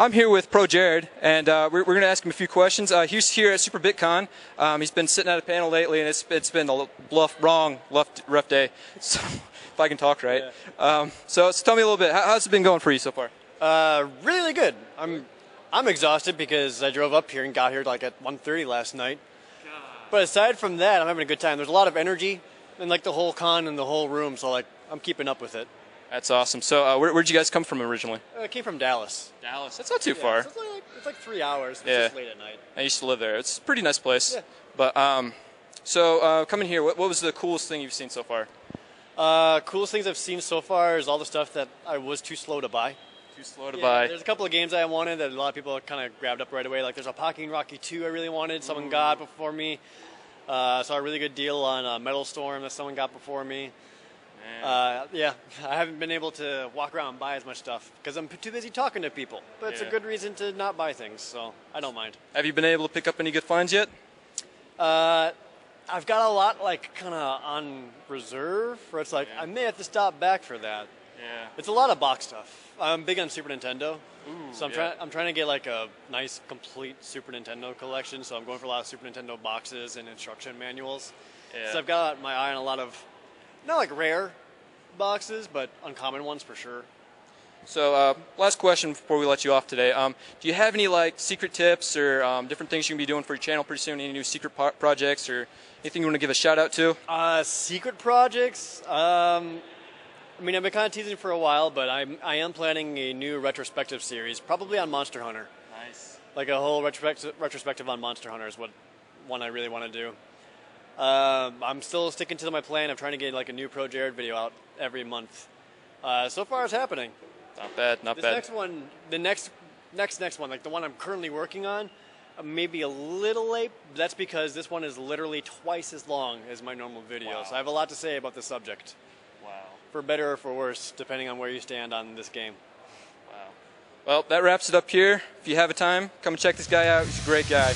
I'm here with ProJared, and uh, we're, we're going to ask him a few questions. Uh, he's here at Super BitCon. Um, he's been sitting at a panel lately, and it's, it's been a bluff, wrong, rough, rough day. So, if I can talk right. Yeah. Um, so, so, tell me a little bit. How, how's it been going for you so far? Uh, really good. I'm I'm exhausted because I drove up here and got here like at 1:30 last night. God. But aside from that, I'm having a good time. There's a lot of energy in like the whole con and the whole room, so like I'm keeping up with it. That's awesome. So, uh, where, would you guys come from originally? Uh, I came from Dallas. Dallas. That's not too yeah, far. it's, like, it's like three hours. It's yeah. just late at night. I used to live there. It's a pretty nice place. Yeah. But um, so uh, coming here, what, what was the coolest thing you've seen so far? Uh, coolest things I've seen so far is all the stuff that I was too slow to buy. Too slow to yeah, buy. There's a couple of games I wanted that a lot of people kind of grabbed up right away. Like there's a Pocky & Rocky 2 I really wanted. Someone Ooh. got before me. Uh, saw a really good deal on uh, Metal Storm that someone got before me. Uh, yeah, I haven't been able to walk around and buy as much stuff because I'm too busy talking to people. But it's yeah. a good reason to not buy things, so I don't mind. Have you been able to pick up any good finds yet? Uh, I've got a lot like kind of on reserve, where it's like yeah. I may have to stop back for that. Yeah. It's a lot of box stuff. I'm big on Super Nintendo, Ooh, so I'm yeah. trying. I'm trying to get like a nice, complete Super Nintendo collection. So I'm going for a lot of Super Nintendo boxes and instruction manuals. Yeah. So I've got my eye on a lot of, not like rare, boxes, but uncommon ones for sure. So, uh, last question before we let you off today. Um, do you have any like secret tips or um, different things you can be doing for your channel pretty soon? Any new secret po- projects or anything you want to give a shout out to? Uh, secret projects. Um, I mean, I've been kind of teasing for a while, but I'm I am planning a new retrospective series, probably on Monster Hunter. Nice. Like a whole retrospective retrospective on Monster Hunter is what one I really want to do. Um, I'm still sticking to my plan of trying to get like a new ProJared video out every month. Uh, so far, it's happening. Not bad, not this bad. next one, the next, next, next one, like the one I'm currently working on, uh, maybe a little late. That's because this one is literally twice as long as my normal video. Wow. So I have a lot to say about the subject. Wow. For better or for worse, depending on where you stand on this game. Wow. Well, that wraps it up here. If you have a time, come and check this guy out. He's a great guy.